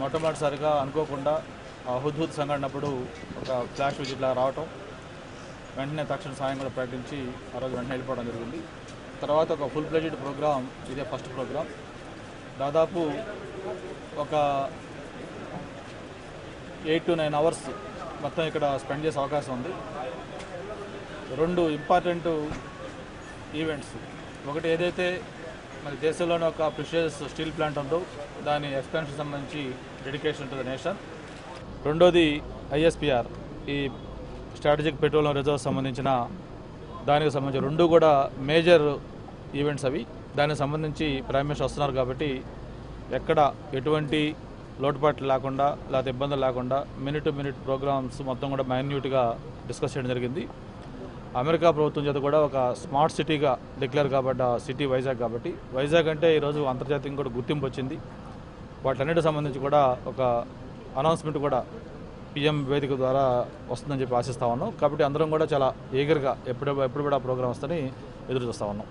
మొట్టమొదటిసారిగా అనుకోకుండా ఆ హుద్హుద్ సంఘటనప్పుడు ఒక ఫ్లాష్ విజిట్లా రావటం వెంటనే తక్షణ సాయం కూడా ప్రకటించి ఆ రోజు వెంటనే వెళ్ళిపోవడం జరిగింది. తర్వాత ఒక ఫుల్ ప్లేజెడ్ ప్రోగ్రామ్ ఇదే ఫస్ట్ ప్రోగ్రామ్ దాదాపు ఒక ఎయిట్ టు నైన్ అవర్స్ మొత్తం ఇక్కడ స్పెండ్ చేసే అవకాశం ఉంది. రెండు ఇంపార్టెంట్ ఈవెంట్స్ ఒకటి ఏదైతే మన దేశంలోనే ఒక ప్రిషియస్ స్టీల్ ప్లాంట్ ఉందో దాని ఎక్స్పాన్షన్ సంబంధించి డెడికేషన్ టు ద నేషన్. రెండోది ఐఎస్పిఆర్ ఈ స్ట్రాటజిక్ పెట్రోలియం రిజర్వ్ సంబంధించిన దానికి సంబంధించి రెండు కూడా మేజర్ ఈవెంట్స్ అవి. దానికి సంబంధించి ప్రైమ్ మినిస్టర్ వస్తున్నారు కాబట్టి ఎక్కడ ఎటువంటి లోటుపాట్లు లేకుండా లేకపోతే ఇబ్బందులు లేకుండా మినిట్ టు మినిట్ ప్రోగ్రామ్స్ మొత్తం కూడా మైన్యూట్గా డిస్కస్ చేయడం జరిగింది. అమెరికా ప్రభుత్వం చేత కూడా ఒక స్మార్ట్ సిటీగా డిక్లేర్ కాబడ్డ సిటీ వైజాగ్ కాబట్టి వైజాగ్ అంటే ఈరోజు అంతర్జాతీయంగా కూడా గుర్తింపు వచ్చింది. వాటన్నిటి సంబంధించి కూడా ఒక అనౌన్స్మెంట్ కూడా పిఎం వేదిక ద్వారా వస్తుందని చెప్పి ఆశిస్తా ఉన్నాం. కాబట్టి అందరం కూడా చాలా ఈగర్గా ఎప్పుడు ఎప్పుడు కూడా ప్రోగ్రామ్ వస్తుందని ఎదురు చూస్తూ ఉన్నాం.